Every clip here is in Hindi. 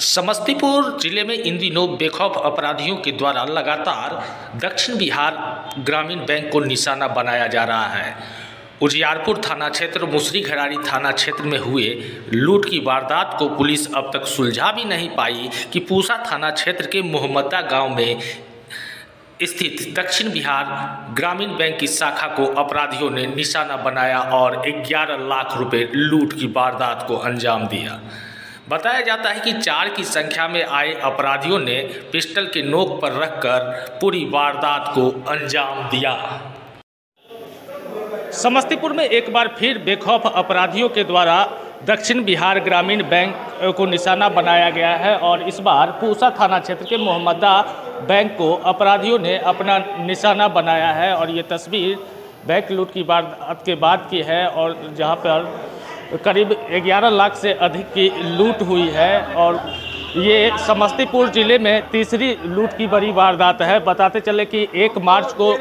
समस्तीपुर ज़िले में इन दिनों बेखौफ अपराधियों के द्वारा लगातार दक्षिण बिहार ग्रामीण बैंक को निशाना बनाया जा रहा है। उजियारपुर थाना क्षेत्र, मुसरी घरारी थाना क्षेत्र में हुए लूट की वारदात को पुलिस अब तक सुलझा भी नहीं पाई कि पूसा थाना क्षेत्र के मोहम्मदा गाँव में स्थित दक्षिण बिहार ग्रामीण बैंक की शाखा को अपराधियों ने निशाना बनाया और 11 लाख रुपए लूट की वारदात को अंजाम दिया। बताया जाता है कि चार की संख्या में आए अपराधियों ने पिस्टल के नोक पर रखकर पूरी वारदात को अंजाम दिया। समस्तीपुर में एक बार फिर बेखौफ अपराधियों के द्वारा दक्षिण बिहार ग्रामीण बैंक को निशाना बनाया गया है और इस बार पूसा थाना क्षेत्र के मोहम्मदा बैंक को अपराधियों ने अपना निशाना बनाया है और ये तस्वीर बैंक लूट की वारदात के बाद की है और जहाँ पर करीब 11 लाख से अधिक की लूट हुई है और ये समस्तीपुर ज़िले में तीसरी लूट की बड़ी वारदात है। बताते चले कि एक मार्च को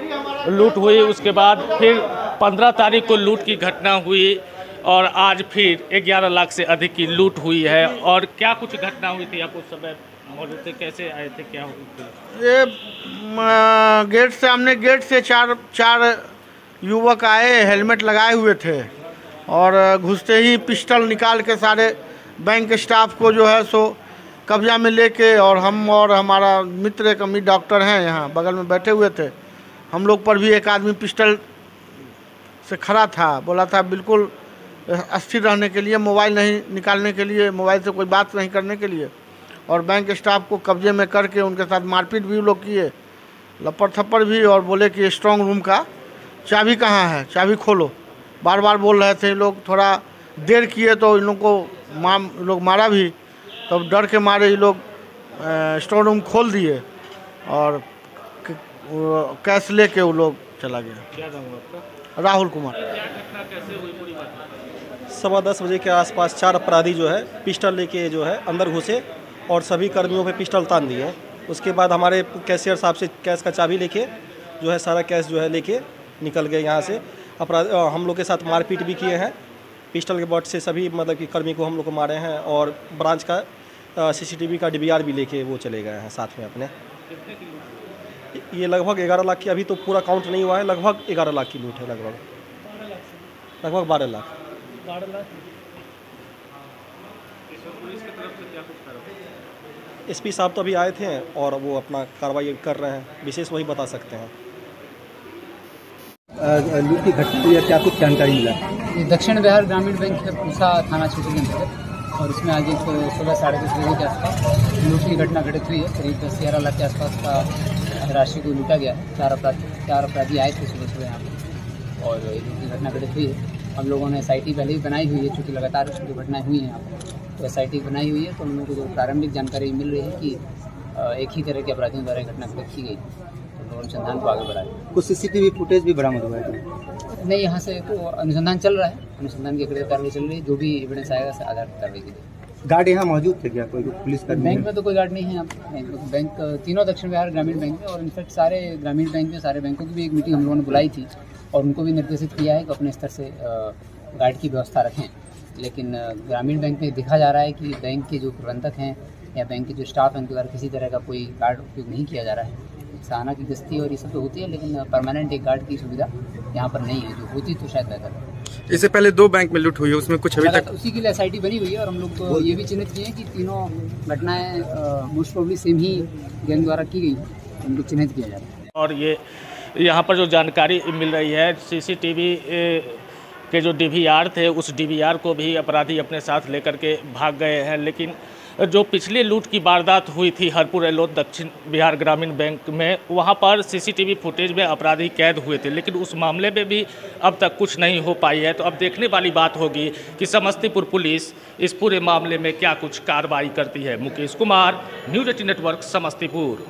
लूट हुई, उसके बाद फिर 15 तारीख को लूट की घटना हुई और आज फिर 11 लाख से अधिक की लूट हुई है। और क्या कुछ घटना हुई थी आप उस समय मौजूद थे? कैसे आए थे? क्या हुई ये गेट से, हमने गेट से चार चार युवक आए, हेलमेट लगाए हुए थे। और घुसते ही पिस्टल निकाल के सारे बैंक स्टाफ को जो है सो कब्जा में लेके और हम और हमारा मित्र एक अमीर डॉक्टर हैं यहाँ, बगल में बैठे हुए थे। हम लोग पर भी एक आदमी पिस्टल से खड़ा था, बोला था, बिल्कुल अस्थिर रहने के लिए, मोबाइल नहीं निकालने के लिए, मोबाइल से कोई बात नहीं करने के लिए। और बैंक स्टाफ को कब्जे में करके उनके साथ मारपीट भी लोग किए। लपड़ थप्पड़ भी और बोले कि स्ट्रांग रूम का, चाबी कहाँ है? चाबी खोलो। बार बार बोल रहे थे लोग थोड़ा देर किए तो इन लोग को मार लोग मारा भी। तब तो डर के मारे ये लोग स्टोर रूम खोल दिए और कैश ले लेके वो लोग चला गया। क्या नाम आपका? राहुल कुमार। सवा दस बजे के आसपास चार अपराधी जो है पिस्टल लेके जो है अंदर घुसे और सभी कर्मियों पे पिस्टल तान दिए। उसके बाद हमारे कैशियर साहब से कैश का चाबी लेके जो है सारा कैश जो है लेके निकल गए यहाँ से। अपराध हम लोग के साथ मारपीट भी किए हैं। पिस्टल के बॉट से सभी मतलब कि कर्मी को हम लोग को मारे हैं और ब्रांच का सीसीटीवी का डीवीआर भी लेके वो चले गए हैं साथ में अपने। ये लगभग ग्यारह लाख की अभी तो पूरा काउंट नहीं हुआ है लगभग ग्यारह लाख की लूट है लगभग। लगभग बारह लाख। एस पी साहब तो अभी आए थे और वो अपना कार्रवाई कर रहे हैं विशेष वही बता सकते हैं। लूट की घटना हुई है, क्या कुछ जानकारी मिला? ये दक्षिण बिहार ग्रामीण बैंक है पूसा थाना क्षेत्र के अंतर्गत और इसमें आज एक सुबह साढ़े दस बजे के आसपास लूट की घटना घटित हुई है। करीब दस ग्यारह लाख के आसपास का राशि को लूटा गया। है चार अपराधी चार अपराधी आए थे सुबह सुबह यहाँ पर और लूट की घटना घटित हुई है। हम लोगों ने एस पहले भी बनाई हुई है, चूँकि लगातार उसकी घटनाएँ हुई हैं यहाँ पर तो एस बनाई हुई है तो हम लोगों को जो प्रारंभिक जानकारी मिल रही है कि एक ही तरह के अपराधियों द्वारा घटना घटित की गई। तो अनुसंधान को आगे बढ़ाए। कुछ सीसीटीवी फुटेज भी बरामद हुआ है नहीं यहाँ से तो अनुसंधान चल रहा है। अनुसंधान की अगले कार्रवाई चल रही है जो भी एविडेंस आएगा आधार कार्रवाई की जाएगी। गार्ड यहाँ मौजूद थे क्या? कोई पुलिस का बैंक में तो कोई गार्ड नहीं है यहाँ बैंक तीनों दक्षिण बिहार ग्रामीण बैंक में और इनफैक्ट सारे ग्रामीण बैंक में सारे बैंकों की भी एक मीटिंग हम लोगों ने बुलाई थी और उनको भी निर्देशित किया है कि अपने स्तर से गार्ड की व्यवस्था रखें। लेकिन ग्रामीण बैंक में देखा जा रहा है कि बैंक के जो प्रबंधक हैं या बैंक के जो स्टाफ हैं उनके द्वारा किसी तरह का कोई गार्ड उपयोग नहीं किया जा रहा है। सहाना की गश्ती और ये सब तो होती है लेकिन परमानेंट एक गार्ड की सुविधा यहाँ पर नहीं है जो होती तो शायद बेहतर इससे पहले दो बैंक में लूट हुई है उसमें कुछ अभी तक उसी के लिए एस बनी हुई है और हम लोग तो ये भी चिन्हित किए हैं कि तीनों घटनाएँ मोस्ट प्रोबली सेम ही गैंग द्वारा की गई उनको चिन्हित किया जाता है। और ये यहाँ पर जो जानकारी मिल रही है सीसीटीवी के जो डीवीआर थे उस डीवीआर को भी अपराधी अपने साथ लेकर के भाग गए हैं लेकिन जो पिछली लूट की वारदात हुई थी हरपुर एलोद दक्षिण बिहार ग्रामीण बैंक में, वहाँ पर सीसीटीवी फुटेज में अपराधी कैद हुए थे, लेकिन उस मामले में भी अब तक कुछ नहीं हो पाई है। तो अब देखने वाली बात होगी कि समस्तीपुर पुलिस इस पूरे मामले में क्या कुछ कार्रवाई करती है। Mukesh Kumar, news AT network, Samastipur.